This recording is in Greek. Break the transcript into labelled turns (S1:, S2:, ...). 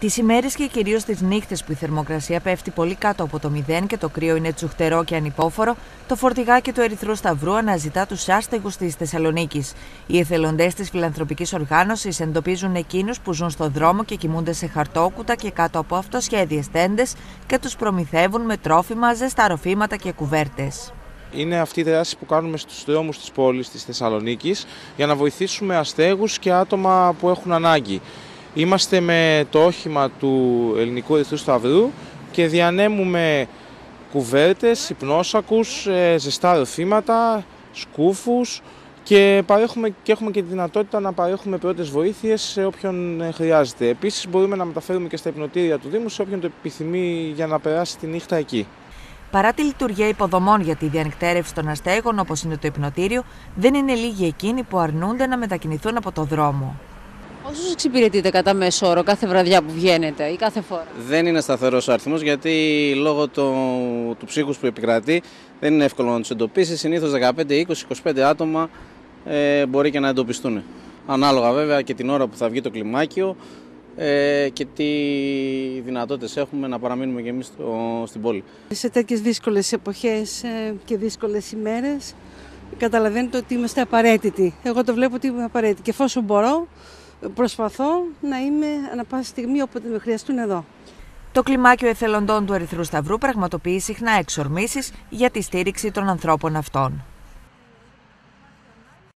S1: Τις ημέρες και κυρίως τις νύχτες που η θερμοκρασία πέφτει πολύ κάτω από το μηδέν και το κρύο είναι τσουχτερό και ανυπόφορο, το φορτηγάκι του Ερυθρού Σταυρού αναζητά τους άστεγους της Θεσσαλονίκης. Οι εθελοντές της φιλανθρωπικής οργάνωσης εντοπίζουν εκείνους που ζουν στο δρόμο και κοιμούνται σε χαρτόκουτα και κάτω από αυτοσχέδιες τέντες και τους προμηθεύουν με τρόφιμα, ζεστά ροφήματα και κουβέρτες.
S2: Είναι αυτή η δράση που κάνουμε στους δρόμους της πόλης της Θεσσαλονίκης για να βοηθήσουμε αστέγους και άτομα που έχουν ανάγκη. Είμαστε με το όχημα του Ελληνικού Ερυθρού Σταυρού και διανέμουμε κουβέρτες, υπνόσακους, ε, ζεστά ροφήματα, σκούφους και, παρέχουμε, και έχουμε και τη δυνατότητα να παρέχουμε πρώτες βοήθειες σε όποιον ε, χρειάζεται. Επίσης μπορούμε να μεταφέρουμε και στα υπνοτήρια του Δήμου σε όποιον το επιθυμεί για να περάσει τη νύχτα εκεί.
S1: Παρά τη λειτουργία υποδομών για τη διανυκτέρευση των αστέγων, όπως είναι το υπνοτήριο, δεν είναι λίγοι εκείνοι που αρνούνται να μετακινηθούν από το δρόμο.
S3: Πόσου εξυπηρετείτε κατά μέσο όρο κάθε βραδιά που βγαίνετε ή κάθε φορά;
S4: Δεν είναι σταθερός ο αριθμός γιατί λόγω του, του ψύχους που επικρατεί δεν είναι εύκολο να τους εντοπίσεις. Συνήθως 15, 20, 25 άτομα ε, μπορεί και να εντοπιστούν. Ανάλογα βέβαια και την ώρα που θα βγει το κλιμάκιο ε, και τι δυνατότητες έχουμε να παραμείνουμε και εμείς στην πόλη.
S5: Σε τέτοιες δύσκολες εποχές ε, και δύσκολες ημέρες καταλαβαίνετε ότι είμαστε απαραίτητοι. Εγώ το βλέπω ότι είμαι απαραίτητη και εφόσον μπορώ προσπαθώ να είμαι ανα πάση στιγμή όποτε με χρειαστούν εδώ.
S1: Το κλιμάκιο εθελοντών του Ερυθρού Σταυρού πραγματοποιεί συχνά εξορμήσεις για τη στήριξη των ανθρώπων αυτών.